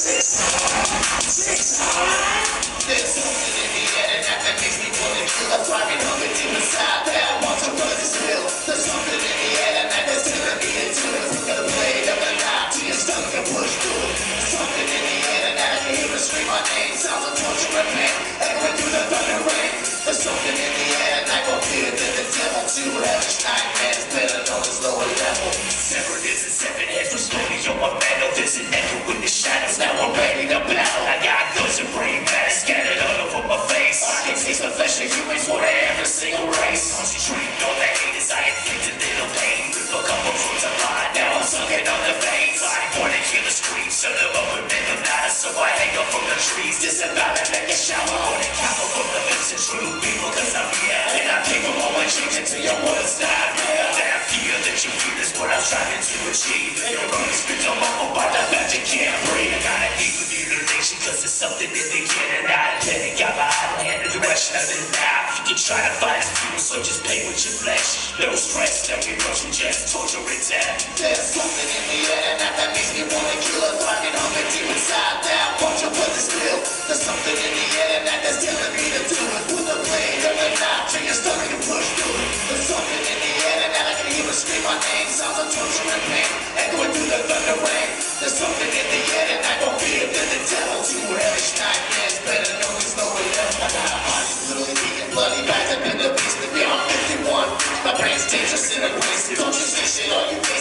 There's something in the air tonight that makes me wanna kill a thriving hunger deep inside that I want to run this and hear trees. Disavow and make a shower on the counter from the lips of true people. Cause I'm here. And I all my dreams into your not real. That fear that you feel is what I'm trying to achieve. Your running spit on my own by the magic can't breathe. I gotta eat with mutilation cause there's something in the air and I let it got my eye in the direction of the knife. You can try to fight people, so just pay with your flesh. No stress, no emotion, just torture and death. There's something in the air tonight that makes me wanna kill a thriving hunger deep inside that There's something in the air tonight that's telling me to do it. With the blade of a knife to your stomach and push through it. There's something in the air tonight I can hear it scream my name. Sounds of torture and pain echoing through the thunder rain. There's something in the air tonight more fear than the devil. Two hellish nightmares better known as lower level. I got a body literally beating bloody back up in the basement beyond 51. My brain's dangerous in a waste. Don't you say shit on you face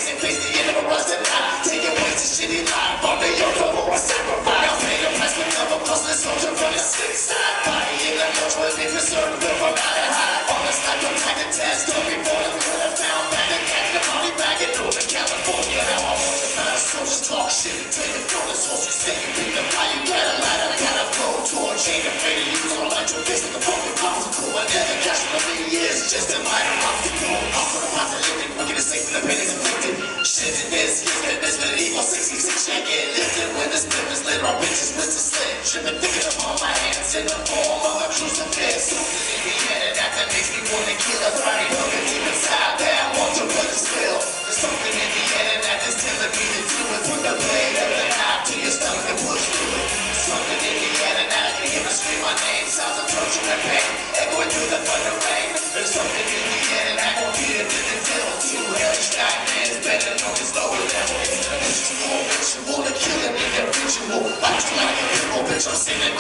in the will be preserved with out and high. Honest like a and test. Don't be born and could have found and catch the party back in Northern California. Now I want to find a soldier talk shit and take it from the soldiers. Say the fire, you got a lighter, got a flow torch. Ain't afraid to use all like your fist with the broken popsicle. And never catch for me years, just a minor obstacle. Off for the apocalyptic, wicked and safe when the pain is inflicted. Shit in this, he's been equal 66 can't get lifted. When this flip is lit, bitches with the slit. Tripping, hands in the form of a crucifix. The air that makes me wanna kill a thriving hunger deep inside that I want to run this pill. There's something in the air that that's telling me to do it. Put the blade of the knife to your stomach and push through it. Something in the air that I can hear it scream my name. Sounds of torture and pain echoing through the thunder rain. There's something in the air that I won't fear than the devil. Two hellish nightmares better known as lower level. Ritual, ritual, the killing in the ritual. Just like a hero, bitch. I'm singing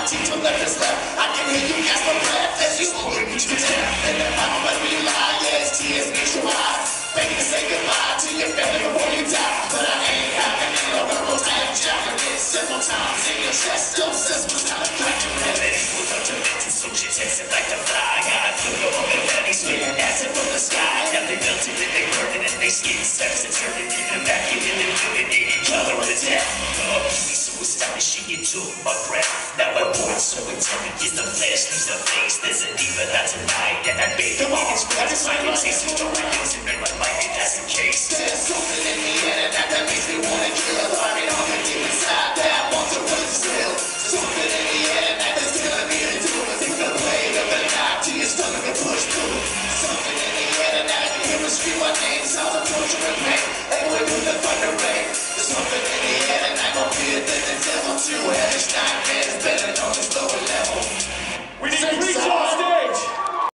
my to left is left. I can hear you gasp for breath as you reach your death. And then I'm to be lie, yes, tears your eyes. Begging to say goodbye to your family before you die. But I ain't having it the road. I am jacking it several times in your chest. Don't sense what's kind of cracking it. Remedy with ultimate soldier tested like the fly. I flew over the belly, spitting acid from the sky. Now they melted and they burning and they skin steps and turning in the back and then doing it in color of death. Oh, me astonishing it took my breath. Now I'm born so intelligent, the flesh leaves the face. There's a demon not tonight, and I made the biggest breath. It's like a taste of the windows and in my mind, that's the case.